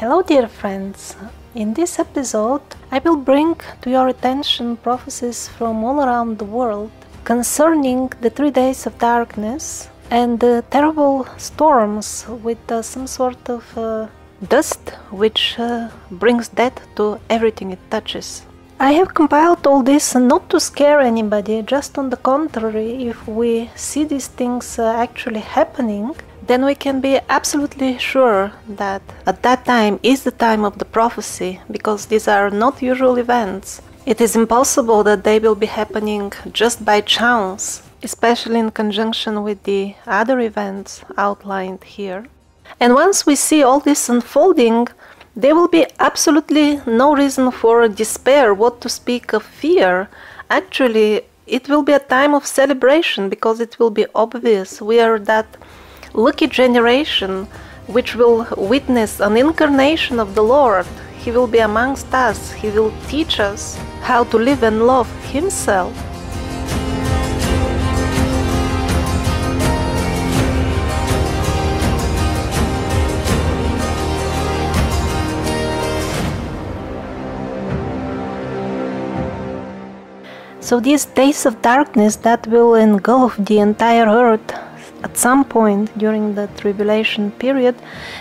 Hello, dear friends. In this episode, I will bring to your attention prophecies from all around the world concerning the three days of darkness and the terrible storms with uh, some sort of uh, dust which uh, brings death to everything it touches. I have compiled all this not to scare anybody, just on the contrary, if we see these things uh, actually happening, then we can be absolutely sure that at that time is the time of the prophecy, because these are not usual events. It is impossible that they will be happening just by chance, especially in conjunction with the other events outlined here. And once we see all this unfolding, there will be absolutely no reason for despair, what to speak of fear. Actually, it will be a time of celebration because it will be obvious we are that lucky generation which will witness an incarnation of the Lord. He will be amongst us, He will teach us how to live and love Himself. So these days of darkness that will engulf the entire earth at some point during the tribulation period,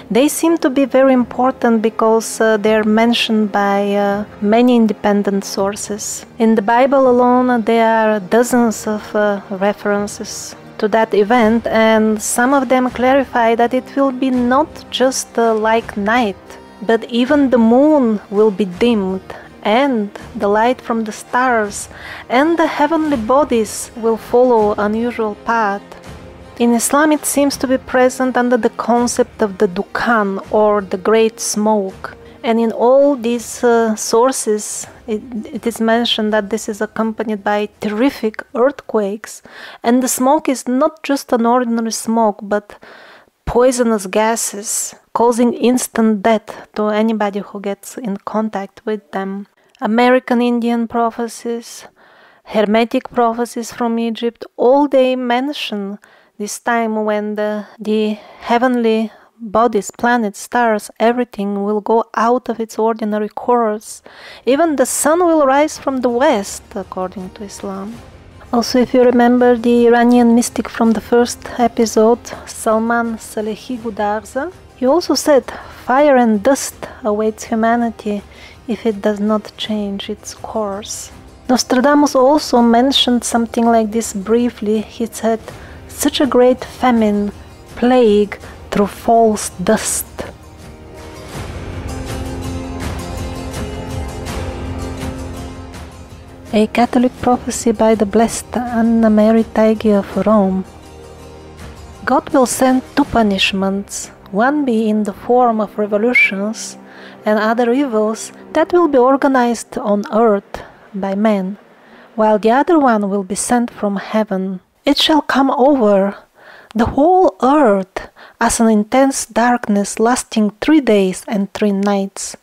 they seem to be very important because uh, they're mentioned by uh, many independent sources. In the Bible alone, there are dozens of uh, references to that event, and some of them clarify that it will be not just uh, like night, but even the moon will be dimmed and the light from the stars and the heavenly bodies will follow unusual path. In Islam it seems to be present under the concept of the Dukhan or the great smoke. And in all these uh, sources, it, it is mentioned that this is accompanied by terrific earthquakes. And the smoke is not just an ordinary smoke, but poisonous gases causing instant death to anybody who gets in contact with them. American Indian prophecies, Hermetic prophecies from Egypt, all they mention this time when the, the heavenly bodies, planets, stars, everything will go out of its ordinary course. Even the sun will rise from the west, according to Islam. Also, if you remember the Iranian mystic from the first episode, Salman Salehi Gudarza, he also said, Fire and dust awaits humanity if it does not change its course. Nostradamus also mentioned something like this briefly. He said, Such a great famine, plague through false dust. A Catholic prophecy by the blessed Anna Mary Taigi of Rome. God will send two punishments one be in the form of revolutions and other evils that will be organized on earth by men, while the other one will be sent from heaven. It shall come over the whole earth as an intense darkness lasting three days and three nights.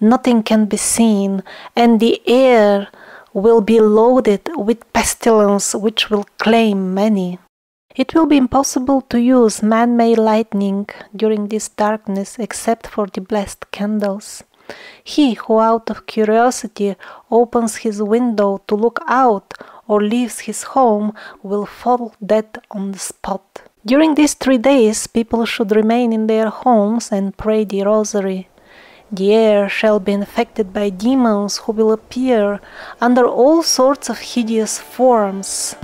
Nothing can be seen, and the air will be loaded with pestilence which will claim many. It will be impossible to use man made lightning during this darkness except for the blessed candles. He who out of curiosity opens his window to look out or leaves his home will fall dead on the spot. During these three days, people should remain in their homes and pray the rosary. The air shall be infected by demons who will appear under all sorts of hideous forms.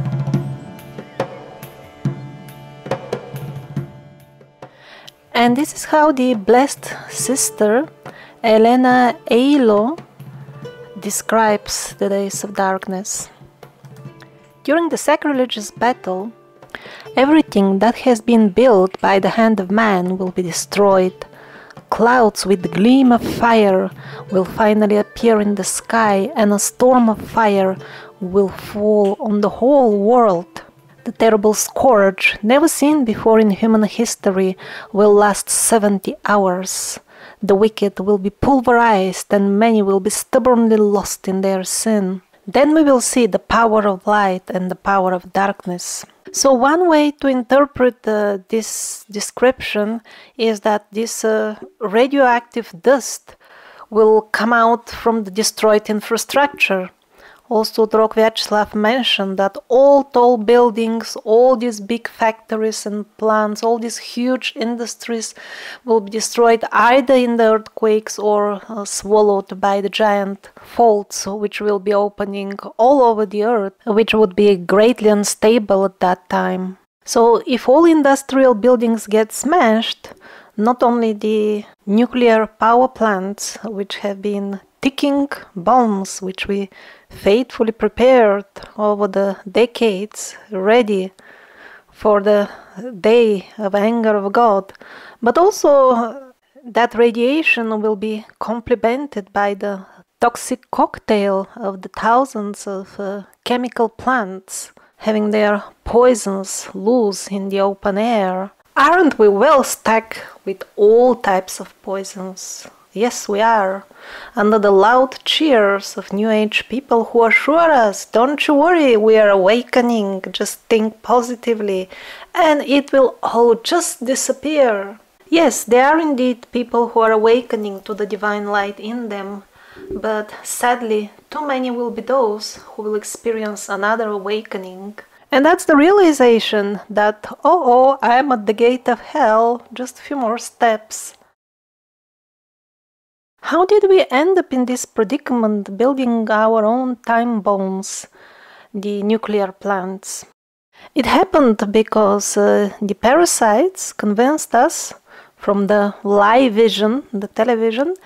And this is how the blessed sister Elena Aiello describes the days of darkness. During the sacrilegious battle, everything that has been built by the hand of man will be destroyed. Clouds with the gleam of fire will finally appear in the sky, and a storm of fire will fall on the whole world. The terrible scourge, never seen before in human history, will last 70 hours. The wicked will be pulverized, and many will be stubbornly lost in their sin. Then we will see the power of light and the power of darkness. So, one way to interpret uh, this description is that this uh, radioactive dust will come out from the destroyed infrastructure. Also, Drog Vyacheslav mentioned that all tall buildings, all these big factories and plants, all these huge industries will be destroyed either in the earthquakes or uh, swallowed by the giant faults, which will be opening all over the earth, which would be greatly unstable at that time. So, if all industrial buildings get smashed, not only the nuclear power plants, which have been ticking bombs which we faithfully prepared over the decades, ready for the day of anger of God. But also, that radiation will be complemented by the toxic cocktail of the thousands of uh, chemical plants having their poisons loose in the open air. Aren't we well stuck with all types of poisons? Yes, we are. Under the loud cheers of New Age people who assure us, don't you worry, we are awakening, just think positively, and it will all just disappear. Yes, there are indeed people who are awakening to the divine light in them, but sadly, too many will be those who will experience another awakening. And that's the realization that, oh, oh, I'm at the gate of hell, just a few more steps. How did we end up in this predicament building our own time bombs, the nuclear plants? It happened because uh, the parasites convinced us from the live vision, the television,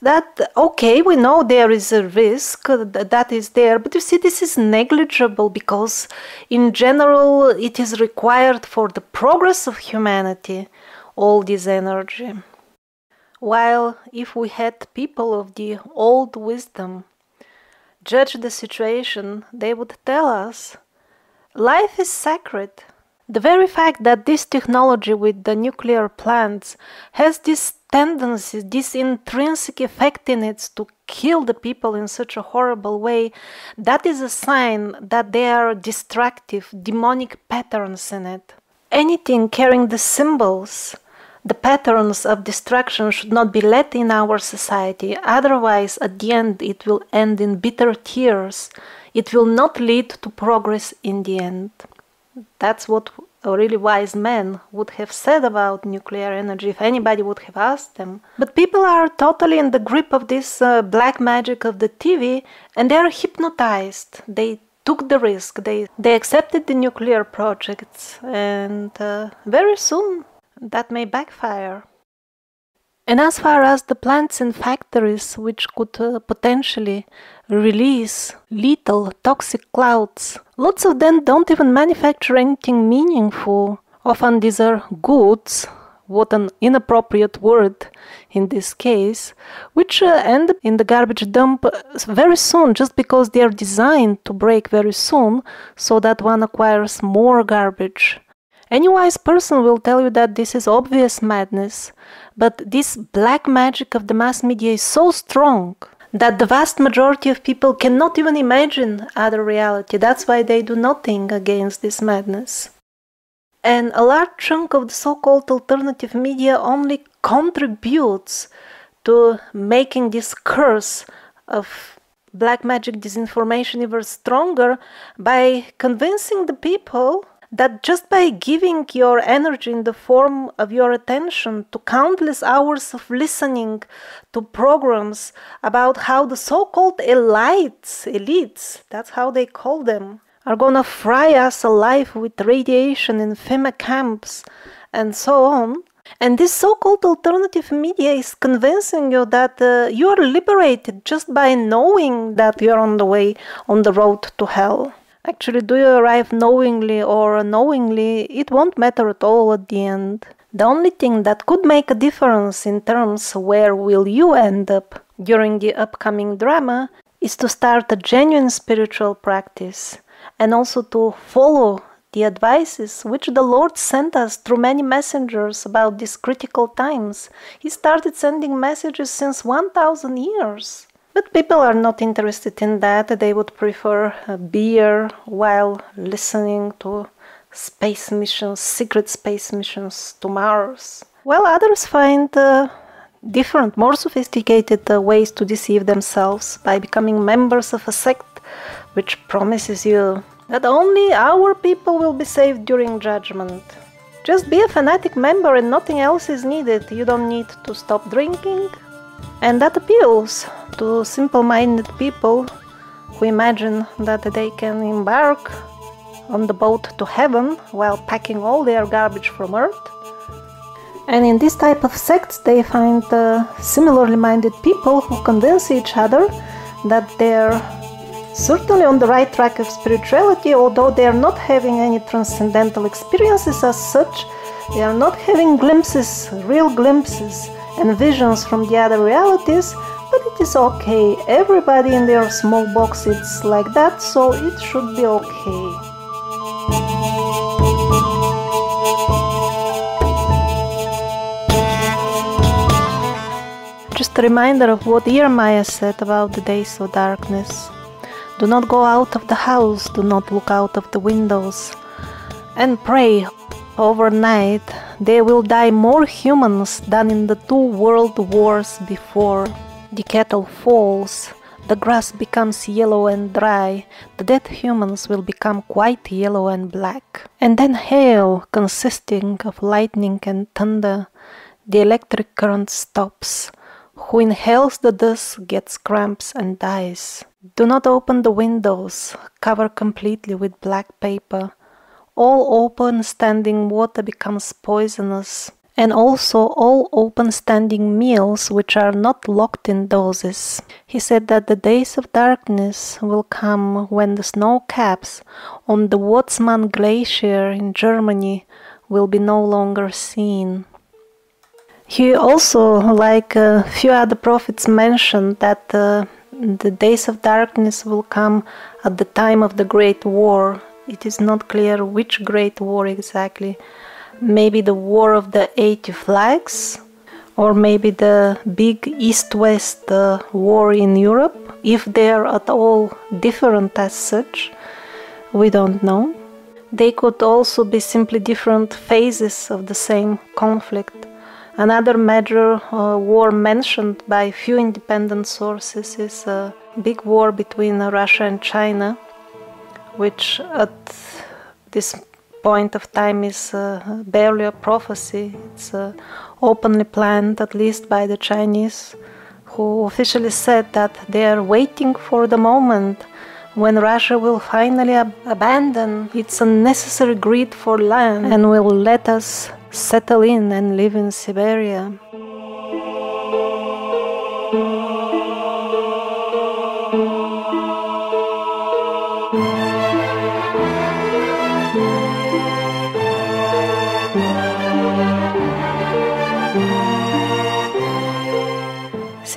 that okay, we know there is a risk that is there, but you see, this is negligible because in general it is required for the progress of humanity all this energy. While if we had people of the old wisdom judge the situation, they would tell us life is sacred. The very fact that this technology with the nuclear plants has this tendency, this intrinsic effect in it to kill the people in such a horrible way, that is a sign that there are destructive, demonic patterns in it. Anything carrying the symbols the patterns of destruction should not be let in our society, otherwise, at the end, it will end in bitter tears. It will not lead to progress in the end. That's what a really wise man would have said about nuclear energy if anybody would have asked them. But people are totally in the grip of this uh, black magic of the TV and they are hypnotized. They took the risk, they, they accepted the nuclear projects, and uh, very soon that may backfire. And as far as the plants in factories which could uh, potentially release lethal toxic clouds, lots of them don't even manufacture anything meaningful. Often these are goods, what an inappropriate word in this case, which uh, end in the garbage dump very soon just because they are designed to break very soon so that one acquires more garbage. Any wise person will tell you that this is obvious madness, but this black magic of the mass media is so strong that the vast majority of people cannot even imagine other reality. That's why they do nothing against this madness. And a large chunk of the so called alternative media only contributes to making this curse of black magic disinformation even stronger by convincing the people that just by giving your energy in the form of your attention to countless hours of listening to programs about how the so-called elites elites that's how they call them are gonna fry us alive with radiation in FEMA camps and so on. And this so-called alternative media is convincing you that uh, you are liberated just by knowing that you're on the way on the road to hell Actually, do you arrive knowingly or unknowingly, it won't matter at all at the end. The only thing that could make a difference in terms where will you end up during the upcoming drama is to start a genuine spiritual practice and also to follow the advices which the Lord sent us through many messengers about these critical times. He started sending messages since 1000 years. But people are not interested in that. They would prefer beer while listening to space missions, secret space missions to Mars. While others find uh, different, more sophisticated uh, ways to deceive themselves by becoming members of a sect which promises you that only our people will be saved during judgment. Just be a fanatic member and nothing else is needed. You don't need to stop drinking. And that appeals to simple minded people who imagine that they can embark on the boat to heaven while packing all their garbage from Earth. And in this type of sects, they find uh, similarly minded people who convince each other that they're certainly on the right track of spirituality, although they are not having any transcendental experiences as such. They are not having glimpses, real glimpses, and visions from the other realities, but it is okay. Everybody in their small box is like that, so it should be okay. Just a reminder of what Irlmaier said about the days of darkness. Do not go out of the house, do not look out of the windows, and pray overnight. There will die more humans than in the two world wars before. The kettle falls, the grass becomes yellow and dry, the dead humans will become quite yellow and black. And then hail, consisting of lightning and thunder, the electric current stops. Who inhales the dust gets cramps and dies. Do not open the windows, cover completely with black paper. All open standing water becomes poisonous, and also all open standing meals which are not locked in doses. He said that the days of darkness will come when the snow caps on the Watzmann Glacier in Germany will be no longer seen. He also, like a few other prophets, mentioned that uh, the days of darkness will come at the time of the Great War. It is not clear which Great War exactly. Maybe the War of the 80 Flags, or maybe the big East West uh, war in Europe, if they are at all different as such. We don't know. They could also be simply different phases of the same conflict. Another major uh, war mentioned by few independent sources is a big war between Russia and China, which at this point of time is uh, barely a prophecy. It's uh, openly planned, at least by the Chinese, who officially said that they are waiting for the moment when Russia will finally ab abandon its unnecessary greed for land and will let us settle in and live in Siberia.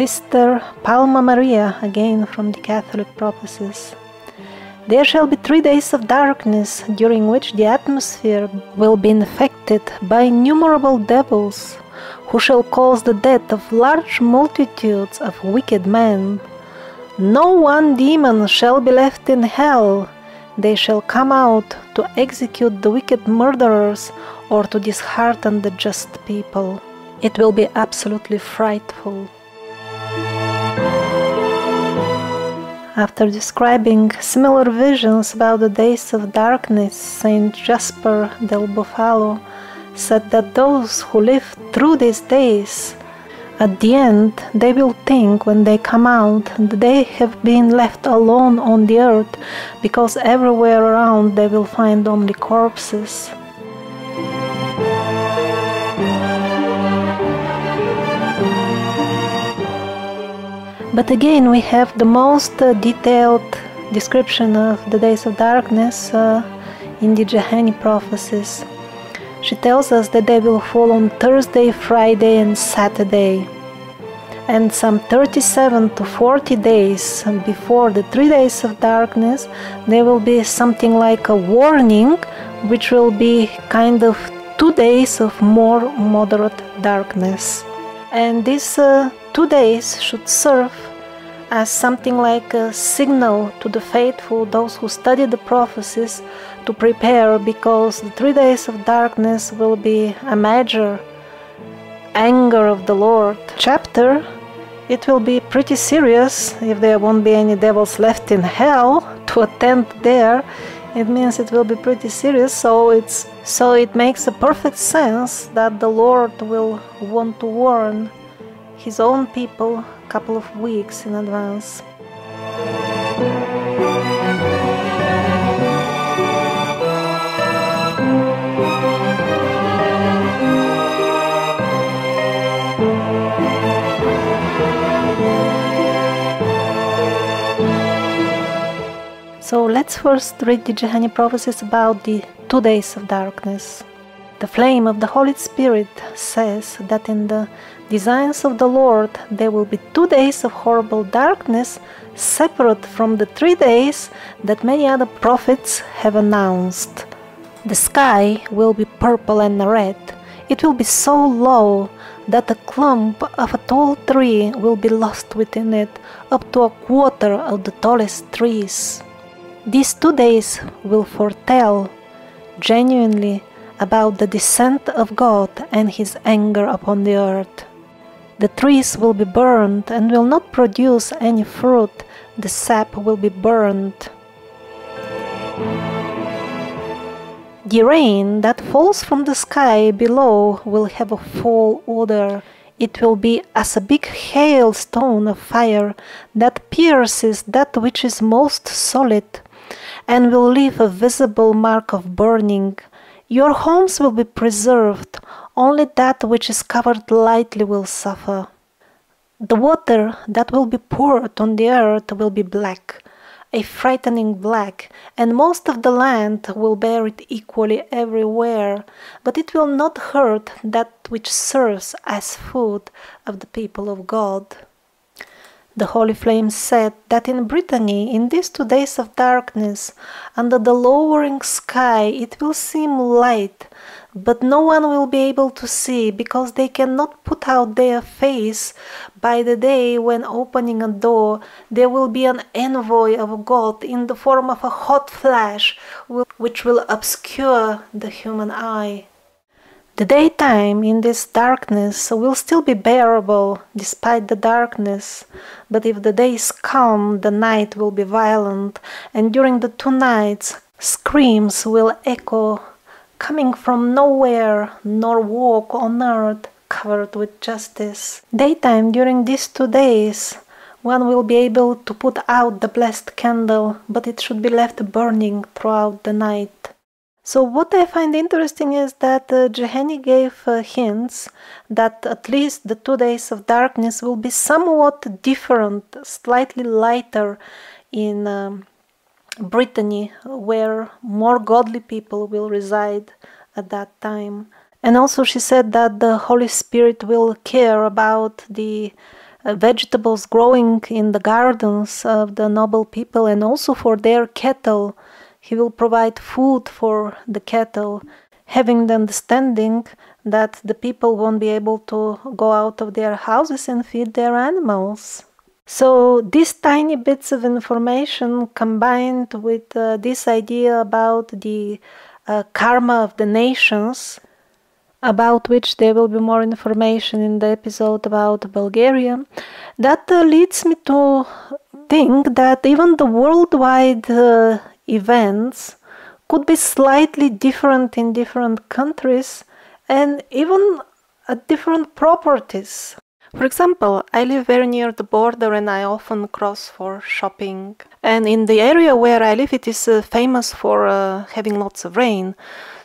Sister Palma Maria, again from the Catholic prophecies. There shall be three days of darkness, during which the atmosphere will be infected by innumerable devils, who shall cause the death of large multitudes of wicked men. No one demon shall be left in hell. They shall come out to execute the wicked murderers or to dishearten the just people. It will be absolutely frightful. After describing similar visions about the days of darkness, Saint Gaspar del Bufalo said that those who live through these days, at the end, they will think when they come out that they have been left alone on the earth because everywhere around they will find only corpses. But again, we have the most uh, detailed description of the days of darkness uh, in the Jahenny prophecies. She tells us that they will fall on Thursday, Friday, and Saturday. And some 37 to 40 days before the three days of darkness, there will be something like a warning, which will be kind of two days of more moderate darkness. And this uh, two days should serve as something like a signal to the faithful, those who study the prophecies, to prepare because the three days of darkness will be a major anger of the Lord chapter. It will be pretty serious if there won't be any devils left in hell to attend there. It means it will be pretty serious, so it's so it makes a perfect sense that the Lord will want to warn his own people a couple of weeks in advance. So let's first read the Jahenny prophecies about the two days of darkness. The flame of the Holy Spirit says that in the designs of the Lord there will be two days of horrible darkness separate from the three days that many other prophets have announced. The sky will be purple and red. It will be so low that a clump of a tall tree will be lost within it, up to a quarter of the tallest trees. These two days will foretell genuinely about the descent of God and His anger upon the earth. The trees will be burned and will not produce any fruit, the sap will be burned. The rain that falls from the sky below will have a foul odor. It will be as a big hailstone of fire that pierces that which is most solid and will leave a visible mark of burning. Your homes will be preserved, only that which is covered lightly will suffer. The water that will be poured on the earth will be black, a frightening black, and most of the land will bear it equally everywhere, but it will not hurt that which serves as food of the people of God. The Holy Flame said that in Brittany, in these two days of darkness, under the lowering sky, it will seem light, but no one will be able to see because they cannot put out their face by the day when opening a door there will be an envoy of God in the form of a hot flash which will obscure the human eye. The daytime in this darkness will still be bearable despite the darkness, but if the day is calm, the night will be violent, and during the two nights, screams will echo, coming from nowhere, nor walk on earth covered with justice. Daytime during these two days, one will be able to put out the blessed candle, but it should be left burning throughout the night. So what I find interesting is that uh, gave uh, hints that at least the two days of darkness will be somewhat different, slightly lighter in um, Brittany, where more godly people will reside at that time. And also, she said that the Holy Spirit will care about the uh, vegetables growing in the gardens of the noble people and also for their cattle he will provide food for the cattle, having the understanding that the people won't be able to go out of their houses and feed their animals. So, these tiny bits of information combined with uh, this idea about the uh, karma of the nations, about which there will be more information in the episode about Bulgaria, that uh, leads me to think that even the worldwide uh, events could be slightly different in different countries and even at different properties. For example, I live very near the border and I often cross for shopping. And in the area where I live, it is uh, famous for uh, having lots of rain.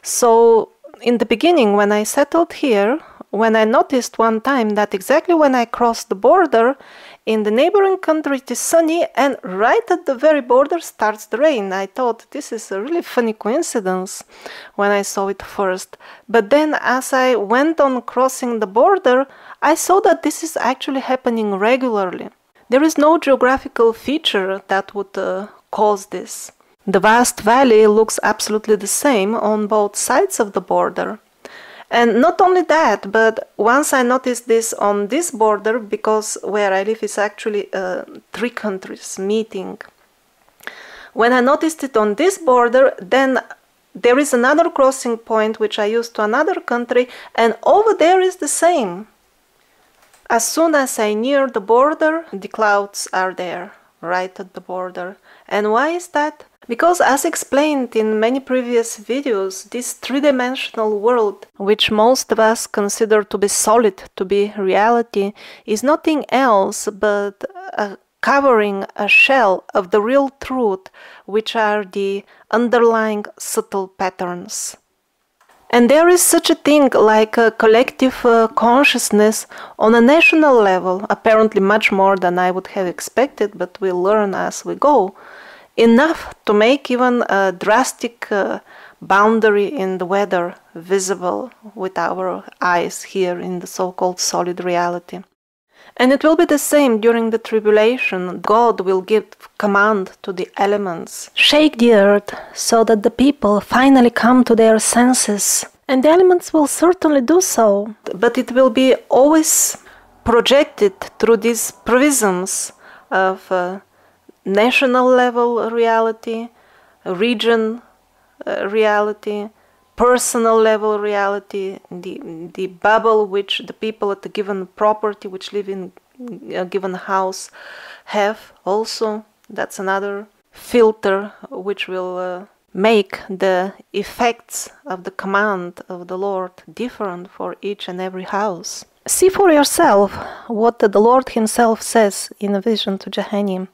So, in the beginning, when I settled here, when I noticed one time that exactly when I crossed the border, in the neighboring country it is sunny and right at the very border starts the rain. I thought this is a really funny coincidence when I saw it first. But then as I went on crossing the border, I saw that this is actually happening regularly. There is no geographical feature that would uh, cause this. The vast valley looks absolutely the same on both sides of the border. And not only that, but once I noticed this on this border, because where I live is actually uh, three countries meeting. When I noticed it on this border, then there is another crossing point which I use to another country, and over there is the same. As soon as I near the border, the clouds are there, right at the border. And why is that? Because, as explained in many previous videos, this three dimensional world, which most of us consider to be solid, to be reality, is nothing else but a covering a shell of the real truth, which are the underlying subtle patterns. And there is such a thing like a collective uh, consciousness on a national level, apparently much more than I would have expected, but we'll learn as we go enough to make even a drastic uh, boundary in the weather visible with our eyes here in the so called solid reality. And it will be the same during the tribulation. God will give command to the elements. Shake the earth so that the people finally come to their senses. And the elements will certainly do so. But it will be always projected through these prisms of uh, national level reality, region uh, reality, personal level reality, the, the bubble which the people at a given property which live in a given house have also. That's another filter which will uh, make the effects of the command of the Lord different for each and every house. See for yourself what the Lord Himself says in a vision to Jahenny.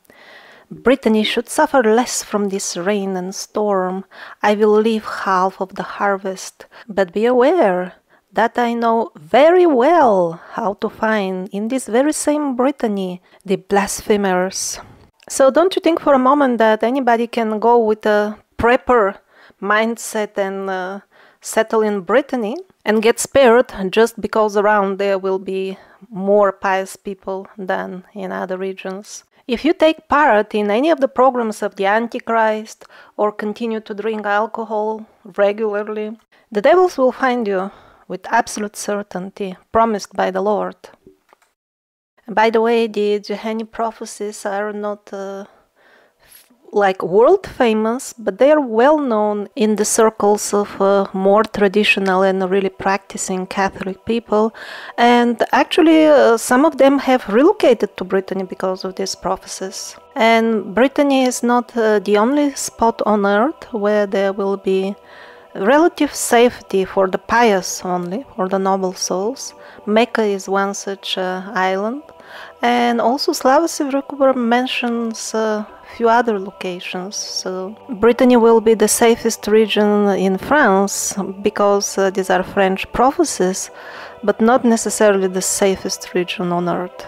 Brittany should suffer less from this rain and storm. I will leave half of the harvest. But be aware that I know very well how to find in this very same Brittany the blasphemers. So don't you think for a moment that anybody can go with a prepper mindset and uh, settle in Brittany and get spared just because around there will be more pious people than in other regions. If you take part in any of the programs of the Antichrist or continue to drink alcohol regularly, the devils will find you with absolute certainty, promised by the Lord. By the way, the Jahenny prophecies are not uh, like world famous, but they are well known in the circles of uh, more traditional and really practicing Catholic people. And actually, uh, some of them have relocated to Brittany because of these prophecies. And Brittany is not uh, the only spot on earth where there will be relative safety for the pious only, for the noble souls. Mecca is one such uh, island. And also Slava Sevrukova mentions a few other locations. So Brittany will be the safest region in France because uh, these are French prophecies, but not necessarily the safest region on earth.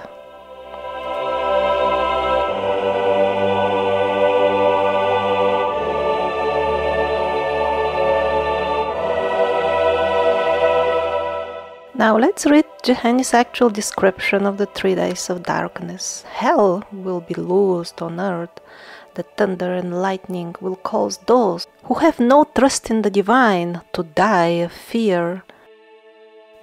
Now let's read Jahenny's actual description of the three days of darkness. Hell will be loosed on earth. The thunder and lightning will cause those who have no trust in the divine to die of fear.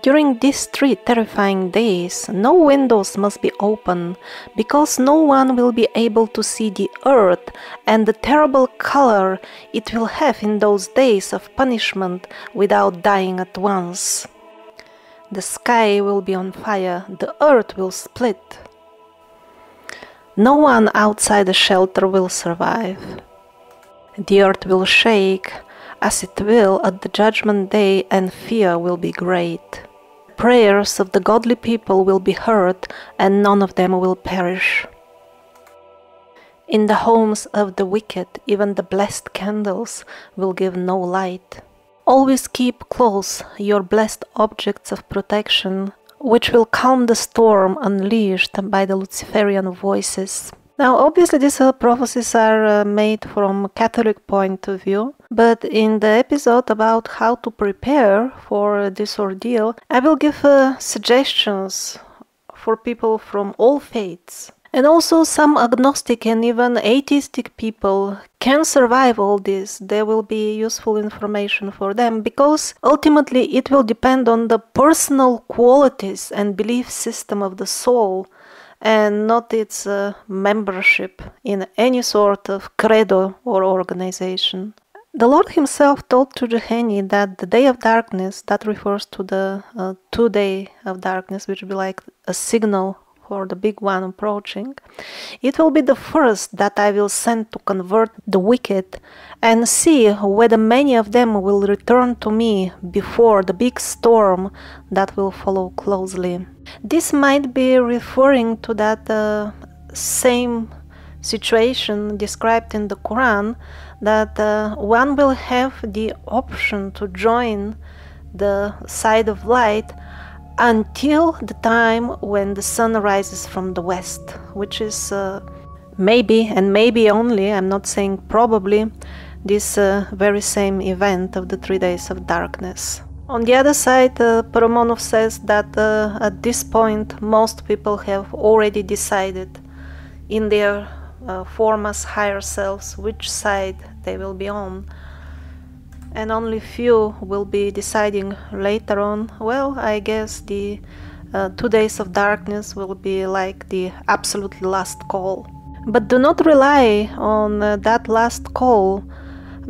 During these three terrifying days, no windows must be open, because no one will be able to see the earth and the terrible color it will have in those days of punishment without dying at once. The sky will be on fire, the earth will split. No one outside the shelter will survive. The earth will shake, as it will at the judgment day, and fear will be great. Prayers of the godly people will be heard, and none of them will perish. In the homes of the wicked, even the blessed candles will give no light. Always keep close your blessed objects of protection, which will calm the storm unleashed by the Luciferian voices. Now, obviously, these uh, prophecies are uh, made from Catholic point of view, but in the episode about how to prepare for this ordeal, I will give uh, suggestions for people from all faiths. And also, some agnostic and even atheistic people can survive all this. There will be useful information for them because ultimately it will depend on the personal qualities and belief system of the soul and not its uh, membership in any sort of credo or organization. The Lord Himself told to Jahenny that the day of darkness, that refers to the uh, two day of darkness, which will be like a signal for the big one approaching, it will be the first that I will send to convert the wicked and see whether many of them will return to me before the big storm that will follow closely. This might be referring to that uh, same situation described in the Quran that uh, one will have the option to join the side of light until the time when the sun rises from the west, which is uh, maybe and maybe only, I'm not saying probably, this uh, very same event of the three days of darkness. On the other side, uh, says that uh, at this point most people have already decided in their uh, form as higher selves which side they will be on and only few will be deciding later on well i guess the uh, two days of darkness will be like the absolutely last call but do not rely on uh, that last call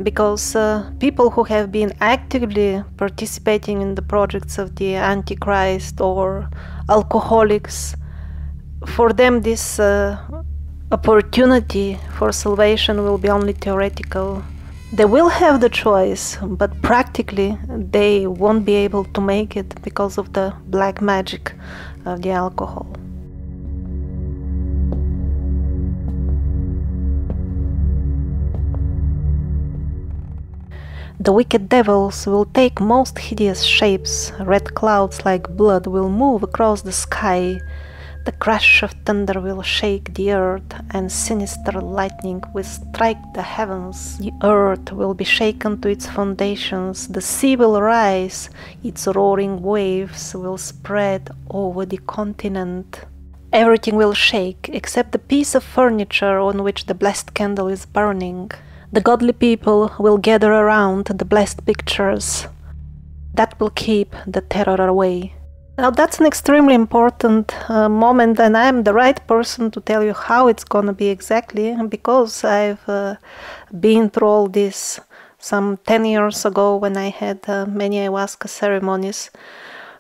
because uh, people who have been actively participating in the projects of the antichrist or alcoholics for them this uh, opportunity for salvation will be only theoretical. They will have the choice, but practically they won't be able to make it because of the black magic of the alcohol. The wicked devils will take most hideous shapes. Red clouds like blood will move across the sky the crash of thunder will shake the earth, and sinister lightning will strike the heavens. The earth will be shaken to its foundations, the sea will rise, its roaring waves will spread over the continent. Everything will shake except the piece of furniture on which the blessed candle is burning. The godly people will gather around the blessed pictures. That will keep the terror away. Now that's an extremely important uh, moment, and I'm the right person to tell you how it's gonna be exactly because I've uh, been through all this some 10 years ago when I had uh, many ayahuasca ceremonies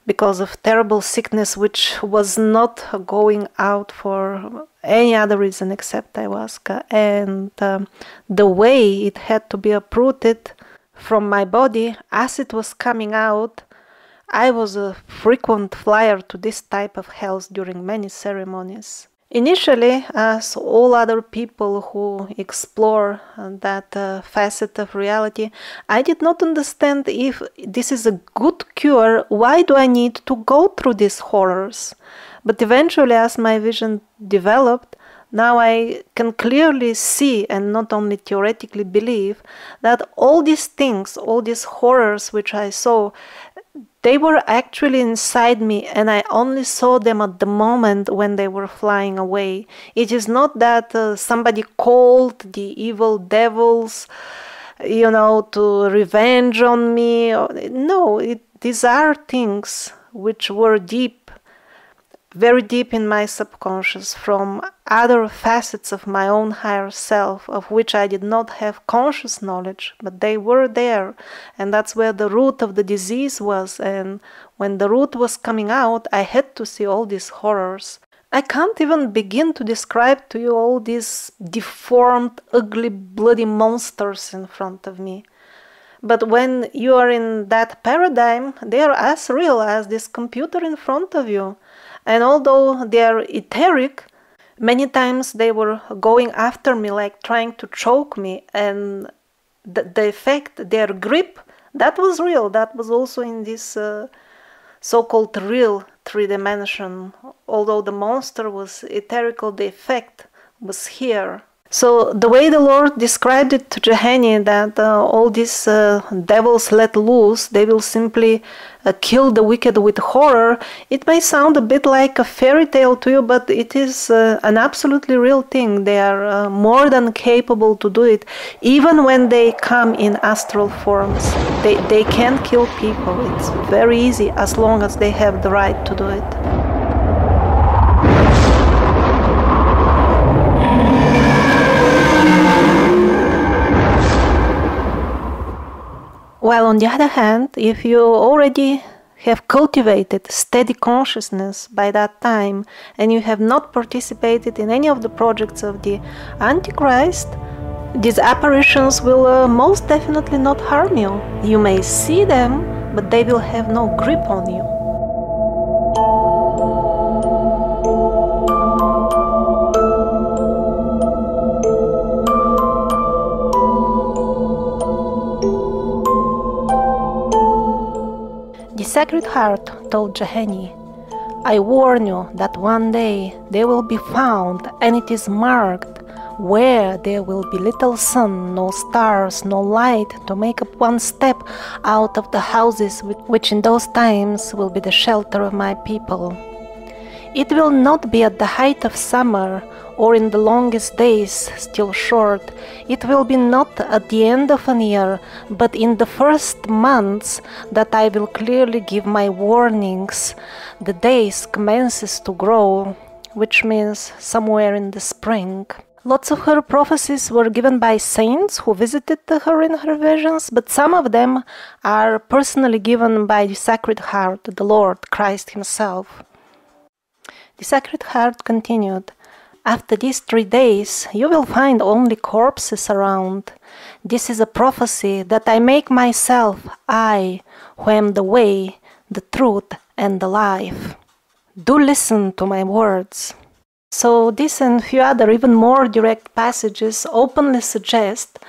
because of terrible sickness, which was not going out for any other reason except ayahuasca, and um, the way it had to be uprooted from my body as it was coming out I was a frequent flyer to this type of hells during many ceremonies. Initially, as all other people who explore that uh, facet of reality, I did not understand if this is a good cure, why do I need to go through these horrors? But eventually, as my vision developed, now I can clearly see and not only theoretically believe that all these things, all these horrors which I saw, they were actually inside me, and I only saw them at the moment when they were flying away. It is not that uh, somebody called the evil devils, you know, to revenge on me. No, it, these are things which were deep very deep in my subconscious from other facets of my own higher self, of which I did not have conscious knowledge, but they were there. And that's where the root of the disease was. And when the root was coming out, I had to see all these horrors. I can't even begin to describe to you all these deformed, ugly, bloody monsters in front of me. But when you are in that paradigm, they are as real as this computer in front of you. And although they are etheric, many times they were going after me, like trying to choke me. And the, the effect, their grip, that was real. That was also in this uh, so called real three dimension. Although the monster was etherical, the effect was here. So the way the Lord described it to Jahenny, that uh, all these uh, devils let loose, they will simply uh, kill the wicked with horror, it may sound a bit like a fairy tale to you, but it is uh, an absolutely real thing. They are uh, more than capable to do it, even when they come in astral forms. They, they can kill people. It's very easy as long as they have the right to do it. While on the other hand, if you already have cultivated steady consciousness by that time and you have not participated in any of the projects of the Antichrist, these apparitions will uh, most definitely not harm you. You may see them, but they will have no grip on you. Sacred Heart told Jahenny, I warn you that one day they will be found, and it is marked, where there will be little sun, no stars, no light to make up one step out of the houses which in those times will be the shelter of my people. It will not be at the height of summer or in the longest days still short. It will be not at the end of an year, but in the first months that I will clearly give my warnings. The days commences to grow, which means somewhere in the spring. Lots of her prophecies were given by saints who visited her in her visions, but some of them are personally given by the Sacred Heart, the Lord Christ Himself. The Sacred Heart continued after these three days, you will find only corpses around. This is a prophecy that I make myself, I, who am the way, the truth, and the life. Do listen to my words. So, this and few other even more direct passages openly suggest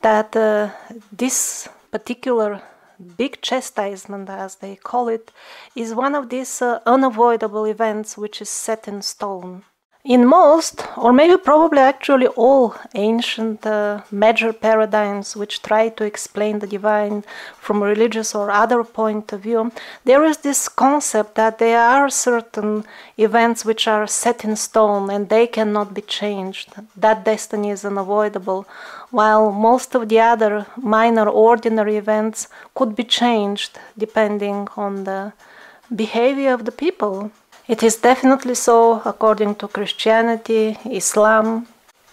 that uh, this particular big chastisement, as they call it, is one of these uh, unavoidable events which is set in stone. In most, or maybe probably actually all ancient uh, major paradigms which try to explain the divine from a religious or other point of view, there is this concept that there are certain events which are set in stone and they cannot be changed. That destiny is unavoidable, while most of the other minor ordinary events could be changed depending on the behavior of the people. It is definitely so according to Christianity, Islam,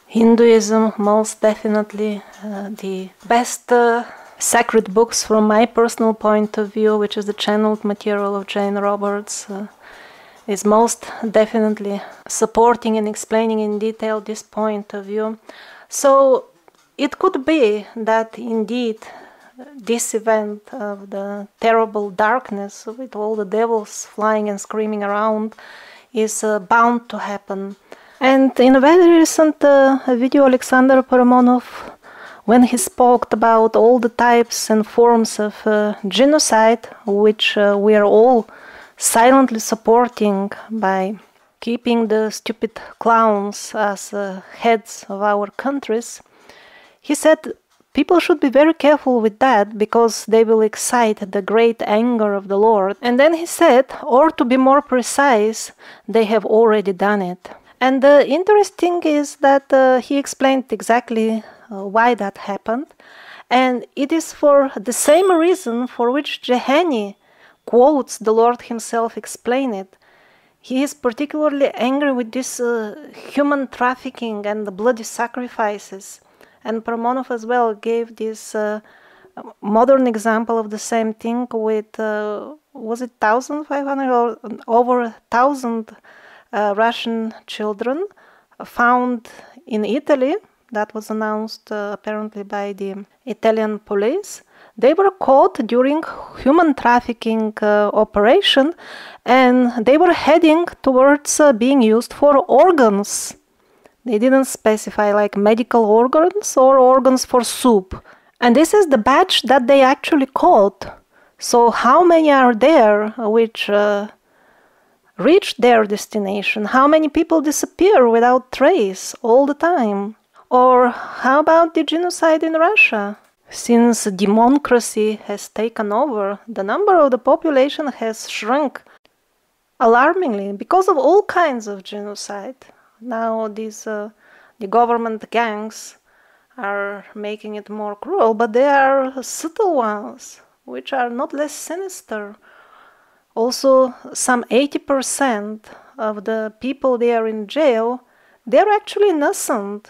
Hinduism, most definitely uh, the best uh, sacred books from my personal point of view, which is the channeled material of Jane Roberts, uh, is most definitely supporting and explaining in detail this point of view. So it could be that indeed this event of the terrible darkness with all the devils flying and screaming around is uh, bound to happen. And in a very recent uh, video, Alexander Paramonov, when he spoke about all the types and forms of uh, genocide, which uh, we are all silently supporting by keeping the stupid clowns as uh, heads of our countries, he said People should be very careful with that because they will excite the great anger of the Lord. And then he said, or to be more precise, they have already done it. And the interesting is that uh, he explained exactly uh, why that happened. And it is for the same reason for which Jahenny quotes the Lord himself explain it. He is particularly angry with this uh, human trafficking and the bloody sacrifices and Paramonov as well gave this uh, modern example of the same thing with uh, was it 1500 or over 1000 uh, Russian children found in Italy. That was announced uh, apparently by the Italian police. They were caught during human trafficking uh, operation and they were heading towards uh, being used for organs they didn't specify like medical organs or organs for soup. And this is the batch that they actually caught. So, how many are there which uh, reached their destination? How many people disappear without trace all the time? Or how about the genocide in Russia? Since democracy has taken over, the number of the population has shrunk alarmingly because of all kinds of genocide. Now these uh, the government gangs are making it more cruel, but they are subtle ones, which are not less sinister. Also, some 80% of the people there in jail, they're actually innocent.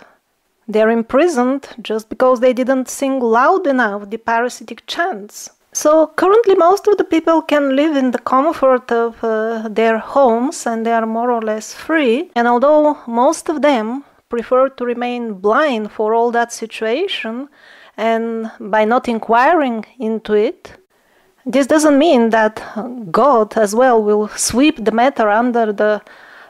They're imprisoned just because they didn't sing loud enough the parasitic chants. So currently, most of the people can live in the comfort of uh, their homes and they are more or less free. And although most of them prefer to remain blind for all that situation, and by not inquiring into it, this doesn't mean that God as well will sweep the matter under the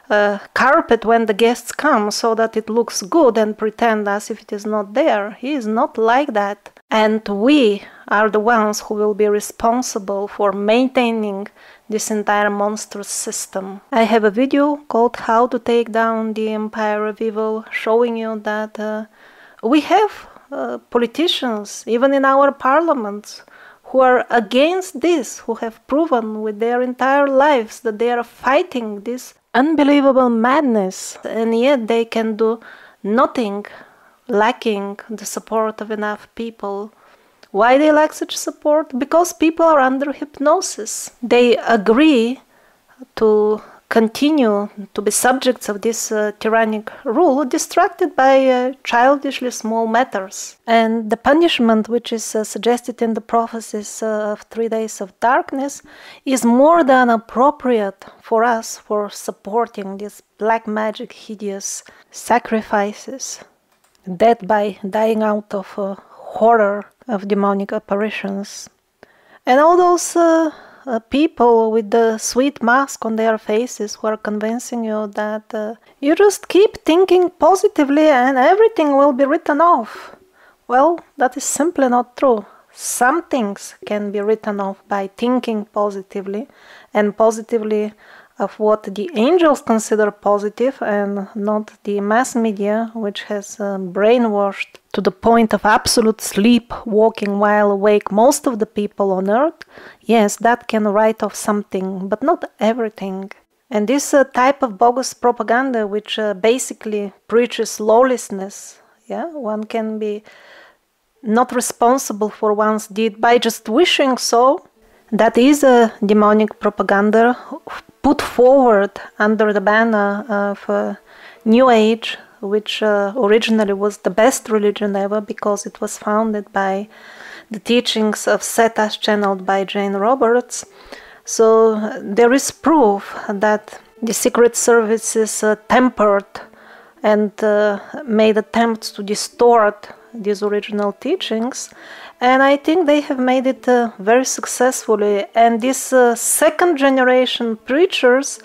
uh, carpet when the guests come so that it looks good and pretend as if it is not there. He is not like that. And we are the ones who will be responsible for maintaining this entire monstrous system. I have a video called How to Take Down the Empire of Evil showing you that uh, we have uh, politicians, even in our parliaments, who are against this, who have proven with their entire lives that they are fighting this unbelievable madness, and yet they can do nothing lacking the support of enough people. Why they lack such support? Because people are under hypnosis. They agree to continue to be subjects of this uh, tyrannic rule, distracted by uh, childishly small matters. And the punishment, which is uh, suggested in the prophecies uh, of three days of darkness, is more than appropriate for us for supporting these black magic hideous sacrifices, death by dying out of uh, horror of demonic apparitions. And all those uh, uh, people with the sweet mask on their faces who are convincing you that uh, you just keep thinking positively and everything will be written off. Well, that is simply not true. Some things can be written off by thinking positively and positively of what the angels consider positive and not the mass media, which has uh, brainwashed to the point of absolute sleep, walking while awake most of the people on earth. Yes, that can write off something, but not everything. And this uh, type of bogus propaganda, which uh, basically preaches lawlessness, yeah, one can be not responsible for one's deed by just wishing so. That is a demonic propaganda put forward under the banner of New Age, which uh, originally was the best religion ever because it was founded by the teachings of Seth as channeled by Jane Roberts. So there is proof that the secret services uh, tempered and uh, made attempts to distort these original teachings and I think they have made it uh, very successfully. And these uh, second generation preachers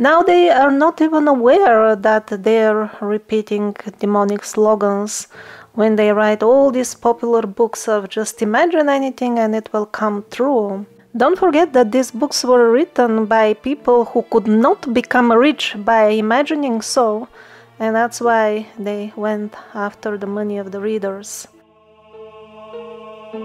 now they are not even aware that they are repeating demonic slogans when they write all these popular books of just imagine anything and it will come true. Don't forget that these books were written by people who could not become rich by imagining so, and that's why they went after the money of the readers. So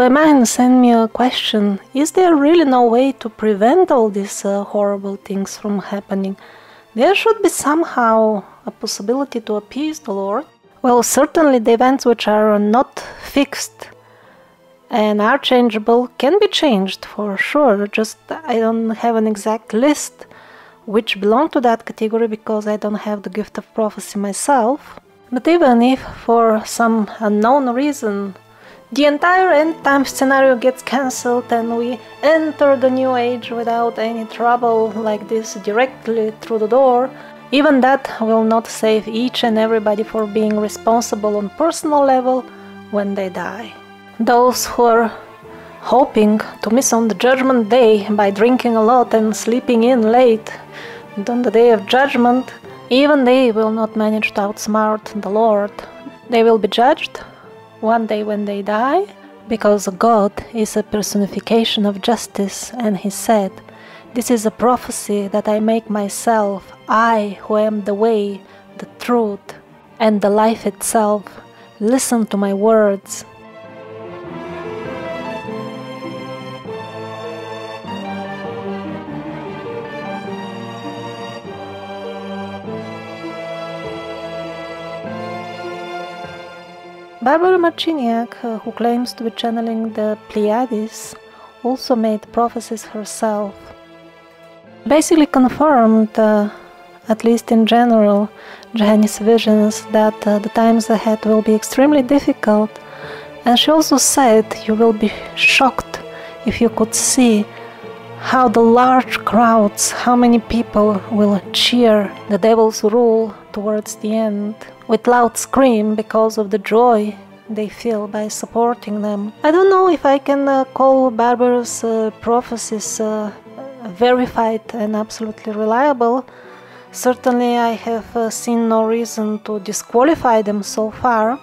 a man sent me a question Is there really no way to prevent all these uh, horrible things from happening? There should be somehow a possibility to appease the Lord. Well, certainly the events which are not fixed and are changeable can be changed for sure. Just I don't have an exact list which belong to that category because I don't have the gift of prophecy myself. But even if for some unknown reason the entire end time scenario gets cancelled and we enter the new age without any trouble like this directly through the door. Even that will not save each and everybody for being responsible on personal level when they die. Those who are hoping to miss on the judgment day by drinking a lot and sleeping in late and on the day of judgment, even they will not manage to outsmart the Lord. They will be judged one day when they die, because God is a personification of justice, and He said, This is a prophecy that I make myself, I who am the way, the truth, and the life itself. Listen to my words. Barbara Marciniak, uh, who claims to be channeling the Pleiades, also made prophecies herself. Basically confirmed, uh, at least in general, Jahenny's visions that uh, the times ahead will be extremely difficult. And she also said you will be shocked if you could see how the large crowds, how many people will cheer the devil's rule towards the end with loud scream because of the joy they feel by supporting them. I don't know if I can uh, call Barbara's uh, prophecies uh, verified and absolutely reliable. Certainly, I have uh, seen no reason to disqualify them so far,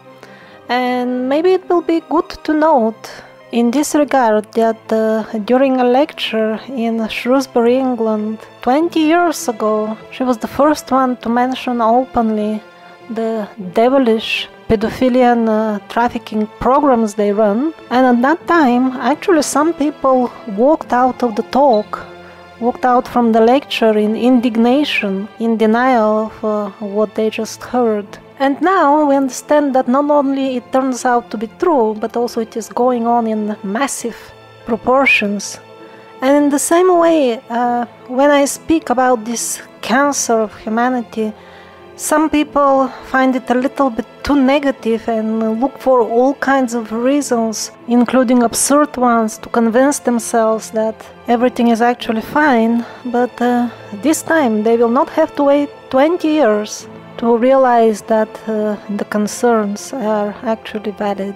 and maybe it will be good to note in this regard that uh, during a lecture in Shrewsbury, England, 20 years ago, she was the first one to mention openly the devilish pedophilian uh, trafficking programs they run. And at that time, actually, some people walked out of the talk, walked out from the lecture in indignation, in denial of uh, what they just heard. And now we understand that not only it turns out to be true, but also it is going on in massive proportions. And in the same way, uh, when I speak about this cancer of humanity, some people find it a little bit too negative and look for all kinds of reasons, including absurd ones, to convince themselves that everything is actually fine. But uh, this time they will not have to wait 20 years to realize that uh, the concerns are actually valid.